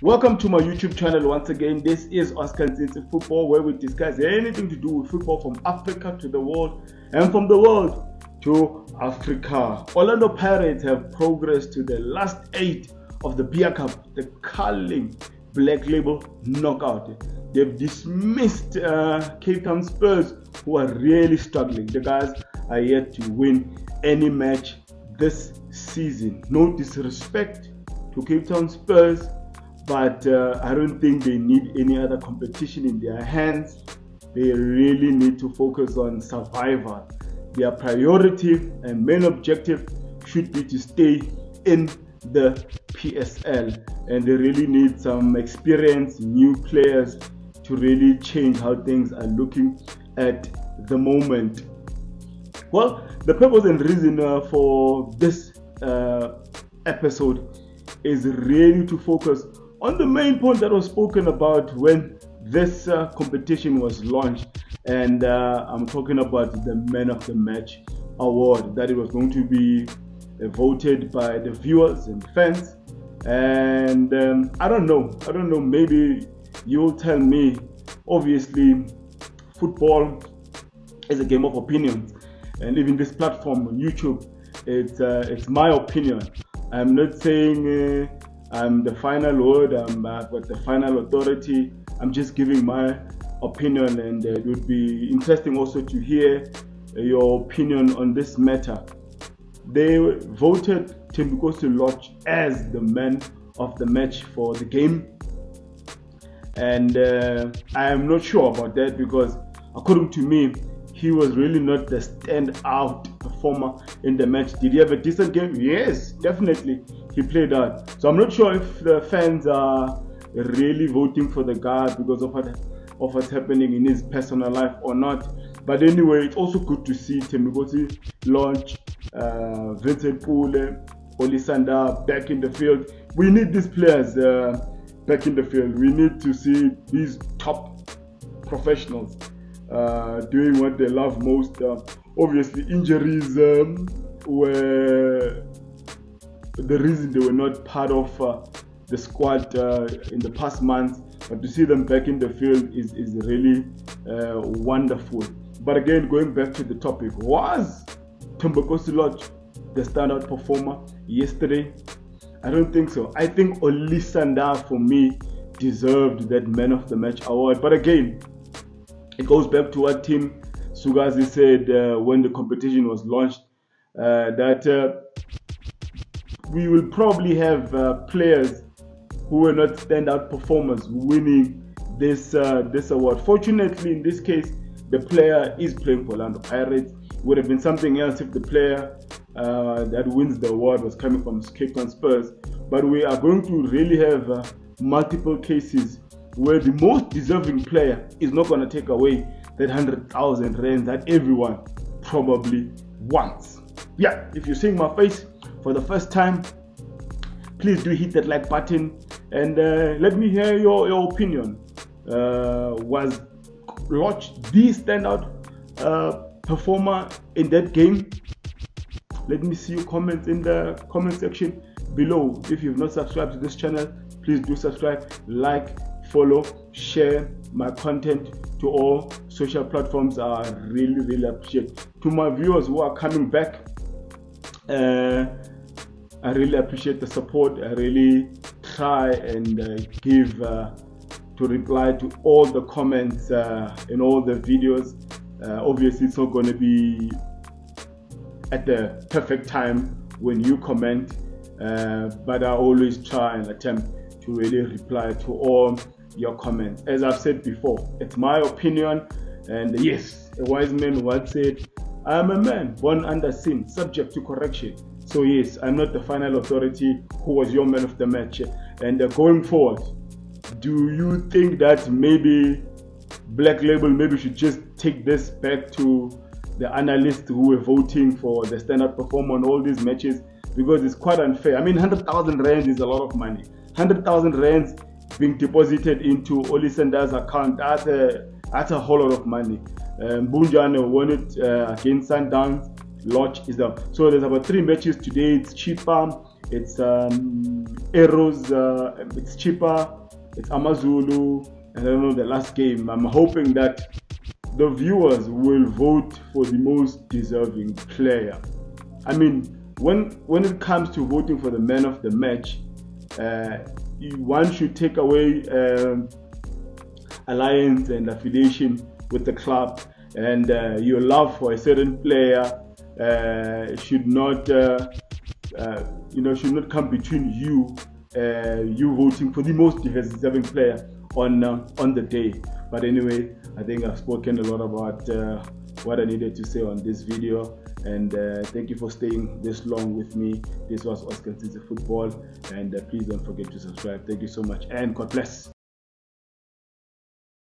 Welcome to my YouTube channel once again. This is Oscar Ntsintsi Football, where we discuss anything to do with football from Africa to the world and from the world to Africa. Orlando Pirates have progressed to the last eight of the Beer Cup, the Carling Black Label Knockout. They've dismissed uh, Cape Town Spurs, who are really struggling. The guys are yet to win any match this season. No disrespect to Cape Town Spurs, but uh, I don't think they need any other competition in their hands. They really need to focus on survival. Their priority and main objective should be to stay in the PSL, and they really need some experienced new players to really change how things are looking at the moment. Well, the purpose and reason uh, for this uh, episode is really to focus on the main point that was spoken about when this uh, competition was launched, and uh, I'm talking about the Man of the Match award that it was going to be uh, voted by the viewers and fans. And um, I don't know, I don't know, maybe you'll tell me. Obviously, football is a game of opinions, and even this platform on YouTube, it's uh, it's my opinion. I'm not saying uh, I'm the final word, I'm uh, the final authority. I'm just giving my opinion, and uh, it would be interesting also to hear your opinion on this matter. They voted Thembinkosi Lorch as the man of the match for the game, and uh, I am not sure about that because, according to me, he was really not the standout performer in the match. Did he have a decent game? Yes, definitely. He played out. So I'm not sure if the fans are really voting for the guy because of what of what's happening in his personal life or not. But anyway, it's also good to see Thembinkosi Lorch uh, Vincent Pule, Olisa Ndah back in the field. We need these players uh, back in the field. We need to see these top professionals uh, doing what they love most. Uh, obviously, injuries um, were the reason they were not part of uh, the squad uh, in the past months. But to see them back in the field is, is really uh, wonderful. But again, going back to the topic, was Thembinkosi Lorch the standout performer yesterday? I don't think so. I think Olisa Ndah for me deserved that man of the match award. But again, it goes back to what Tim Sukazi said uh, when the competition was launched uh, that uh, we will probably have uh, players who were not standout performers winning this uh, this award. Fortunately, in this case, the player is playing for Orlando Pirates. Would have been something else if the player uh, that wins the award was coming from Cape Town Spurs. But we are going to really have multiple cases where the most deserving player is not going to take away that 100,000 rand that everyone probably wants. Yeah, if you're seeing my face for the first time, please do hit that like button and uh, let me hear your, your opinion. Uh, was Lorch the standout uh, performer in that game? Let me see your comments in the comment section below. If you've not subscribed to this channel, please do subscribe, like, follow, share my content to all social platforms. I really, really appreciate. To my viewers who are coming back, uh, I really appreciate the support. I really try and uh, give uh, to reply to all the comments uh, in all the videos. Uh, obviously, it's not going to be at the perfect time when you comment, uh, but I always try and attempt to really reply to all your comments. As I've said before, it's my opinion, and yes, a wise man once said, I am a man born under sin, subject to correction. So yes, I'm not the final authority who was your man of the match. And uh, going forward, do you think that maybe Black Label maybe should just take this back to the analysts who were voting for the standard performer on all these matches? Because it's quite unfair. I mean, 100,000 rand is a lot of money. 100,000 rands being deposited into Olisa Ndah's account, that's a, that's a whole lot of money. Um, won it uh, against Sundowns. Lorch is up. So there's about three matches today. It's cheaper. it's um, Arrows, uh, it's cheaper, it's Amazulu, and I don't know the last game. I'm hoping that the viewers will vote for the most deserving player. I mean, when when it comes to voting for the man of the match, uh, one should take away um, alliance and affiliation with the club, and uh, your love for a certain player uh, should not, uh, uh, you know, should not come between you, uh, you voting for the most deserving player on on the day. But anyway, I think I've spoken a lot about what I needed to say on this video. And uh, thank you for staying this long with me. This was Oscar Ntsintsi Football. And uh, please don't forget to subscribe. Thank you so much. And God bless.